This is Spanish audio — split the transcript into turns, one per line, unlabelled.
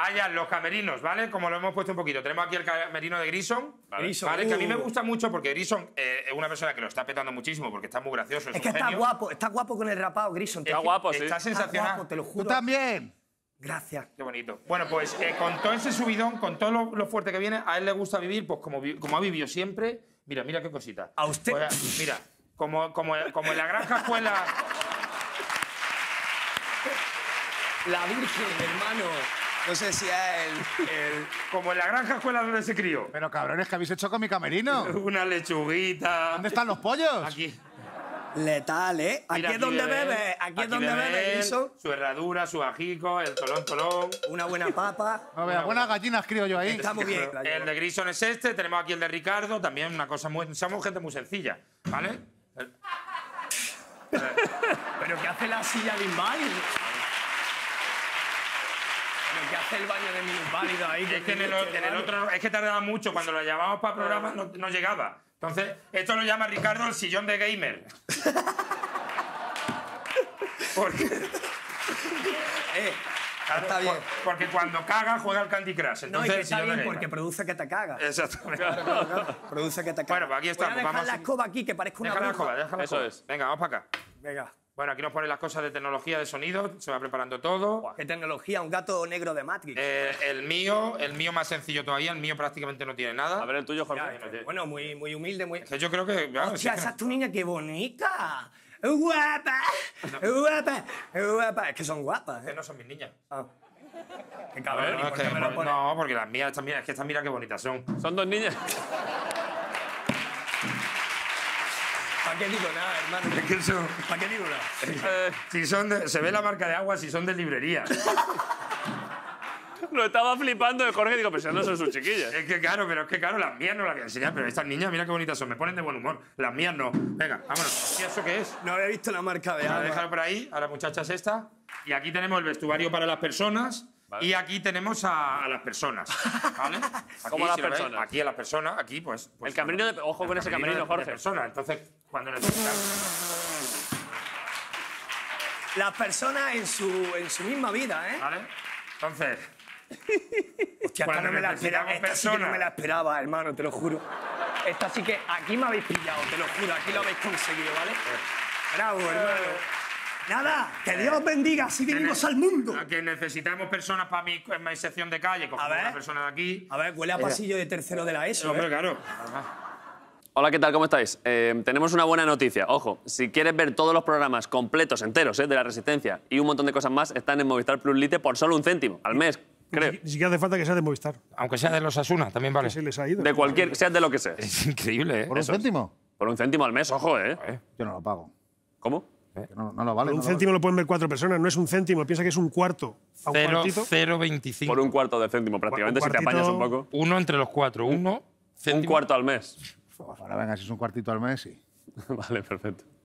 Ah, ya, los camerinos, ¿vale? Como lo hemos puesto un poquito. Tenemos aquí el camerino de Grison.
Vale.
Grison,
¿vale? Que a mí
uh.
me gusta mucho porque Grison eh, es una persona que lo está petando muchísimo porque está muy gracioso. Es,
Es que está
genio.
guapo, está guapo con el rapado, Grison.
Es
Está
que
guapo, sí.
Está
Está
sensacional.
guapo, te lo
Tú
juro.
también.
Gracias.
Qué bonito. Bueno, pues eh, con todo ese subidón, con todo lo, lo fuerte que viene, a él le gusta vivir pues como, ha vivido siempre. Mira, mira qué cosita.
A usted-
Pues, mira, como, como, como en la granja escuela...
La Virgen, hermano. No sé si es el. el-
Como en la granja escuela donde se crió.
Pero cabrones, ¿qué habéis hecho con mi camerino?
Una lechuguita.
¿Dónde están los pollos?
Aquí.
Letal, ¿eh? Aquí
Mira,
es donde
bebe.
Aquí es donde
bebe
bebe.
Su herradura, su ajico, el tolón tolón.
Una buena papa.
No veas, buenas gallinas crío yo ahí.
Está muy bien.
El de Grison es este, tenemos aquí el de Ricardo, también una cosa muy... Somos gente muy sencilla, ¿vale? El-
Pero ¿qué hace la silla de? ¿Qué hace el baño de minusválido ahí?
Es que en el, en el otro... Es que tardaba mucho, cuando lo llamamos para programa no, no llegaba. Entonces, esto lo llama Ricardo el sillón de gamer. Porque,
Eh, está bien.
por- porque cuando caga juega al Candy Crush.
No, y
Entonces,
que está bien porque produce que te cagas.
Exactamente.
Produce que te cagas.
Bueno, pues aquí estamos,
Voy a dejar
vamos
la escoba aquí, que parezca una
Déjala la escoba, déjala la
Eso
escoba.
es.
Venga, vamos para acá.
Venga.
Bueno, aquí nos ponen las cosas de tecnología de sonido, se va preparando todo.
Qué tecnología, un gato negro de Matrix.
Eh, el mío, el mío más sencillo todavía, el mío prácticamente no tiene nada.
A ver el tuyo,
Ya,
Jorge.
bueno, muy, muy humilde, muy.
Que yo creo que. claro,
Hostia,
sí
esa es tu niña, qué bonita. Guapa, guapa, guapa. Es que son guapas,
que
¿eh?
no son mis niñas.
Ah. Qué
No,
cabrón, ¿y
es
por
que-
qué me lo pones?
no, porque las mías, estas, mira, es que estas mira qué bonitas son.
Son dos niñas.
¿Para qué digo nada, hermano?
Es que son.
¿Para qué digo nada?
Eh,
Si son de- se ve la marca de agua si son de librería.
lo estaba flipando de Jorge y digo, pero si no son sus chiquillas.
es que claro, pero es que claro, las mías no las voy a enseñar, pero estas niñas, mira qué bonitas son, me ponen de buen humor. Las mías no. Venga, vámonos. ¿Y eso qué es?
No había visto la marca de agua.
dejar por ahí a la muchacha es esta. Y aquí tenemos el vestuario para las personas.
Vale.
Y aquí tenemos a, a las personas. ¿Vale? Aquí,
¿Cómo a las
si veis,
personas?
Aquí a las personas, aquí pues. pues
El camerino de- ojo con ese camerino, Jorge.
De personas. Entonces, cuando necesitamos.
Las personas en su, en su misma vida, ¿eh?
¿Vale? Entonces,
Hostia, esta no me la esperaba.
necesitamos
Esta sí que no me la esperaba, hermano, te lo juro. Esta sí que aquí me habéis pillado, te lo juro. Aquí lo habéis conseguido, ¿vale? Bravo, hermano. Nada, que Dios os bendiga, así venimos al mundo.
a que necesitamos personas para mi, en mi sección de calle, cogemos
ver.
una persona de aquí.
A ver, huele a pasillo de tercero de la ESO,
Hombre,
¿eh?
claro.
Hola, ¿qué tal? ¿Cómo estáis? Eh, tenemos una buena noticia. Ojo, si quieres ver todos los programas completos, enteros, eh, de La Resistencia y un montón de cosas más, están en Movistar Plus Lite por solo un céntimo al mes, creo.
Ni siquiera hace falta que sea de Movistar.
Aunque sea de los Asuna, también vale.
Se les ha ido.
De cualquier, sea de lo que sea.
Es increíble, ¿eh?
¿Por un céntimo?
Por un céntimo al mes, ojo, ¿eh?
Yo no lo pago.
¿Cómo?
Que No, no lo vale.
Por un
no lo
céntimo lo pueden ver cuatro personas, no es un céntimo, piensa que es un cuarto. A un cuartito.
0,25.
Por un cuarto de céntimo, prácticamente, si te apañas un poco.
Uno entre los cuatro. Uno.
Un cuarto al mes.
Ahora venga, si es un cuartito al mes, sí.
vale, perfecto.